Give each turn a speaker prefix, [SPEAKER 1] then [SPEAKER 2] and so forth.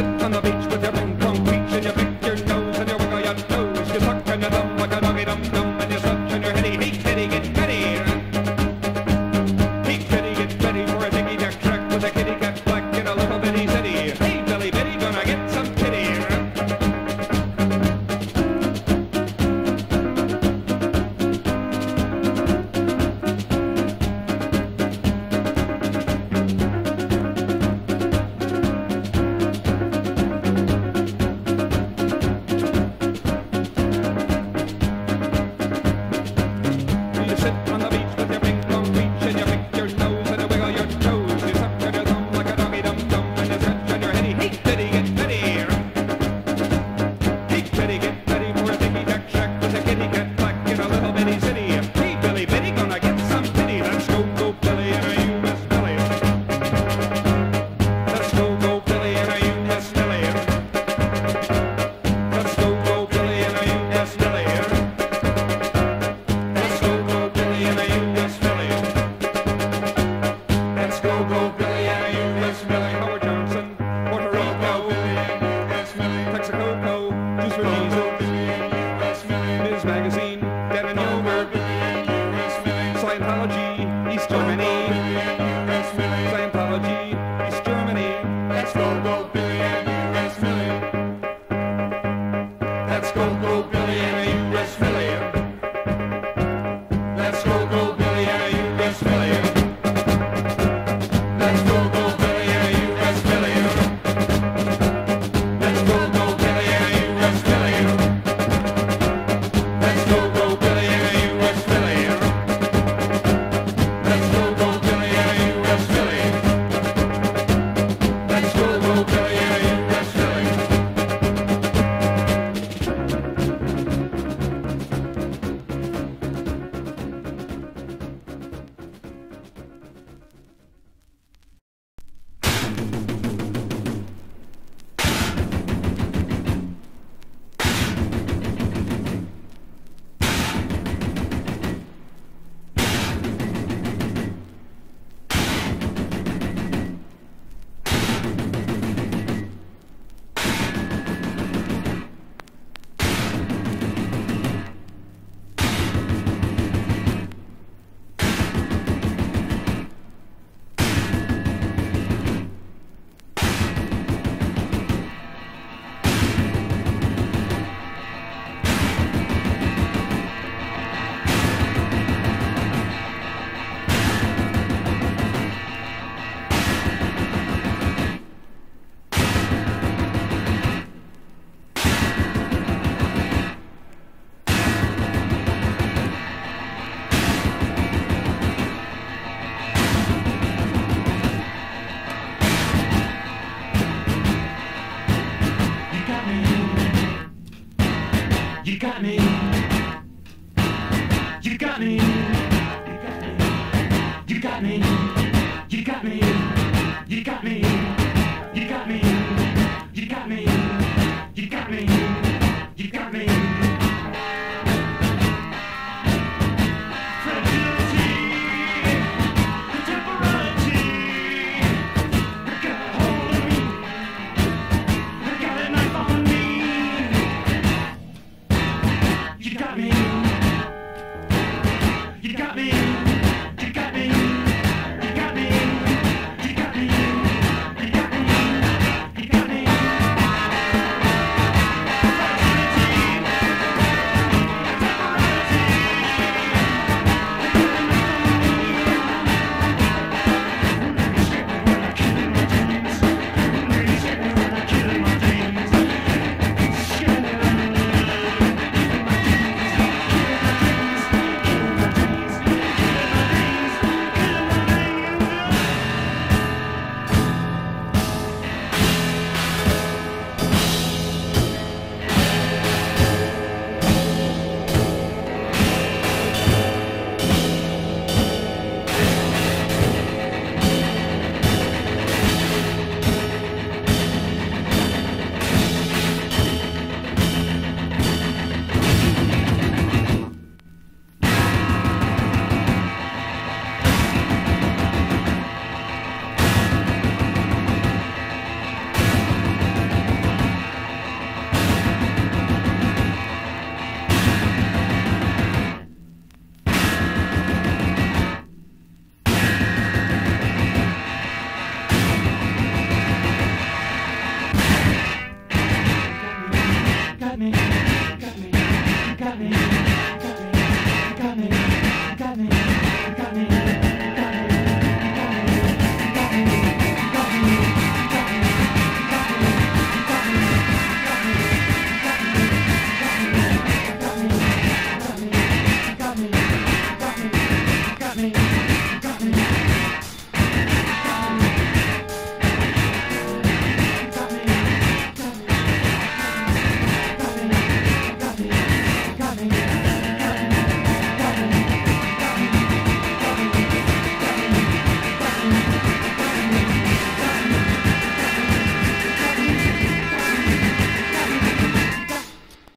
[SPEAKER 1] the time.
[SPEAKER 2] You got me. You got me. You got me. You got me. You got me. You got me. You got me. You got me.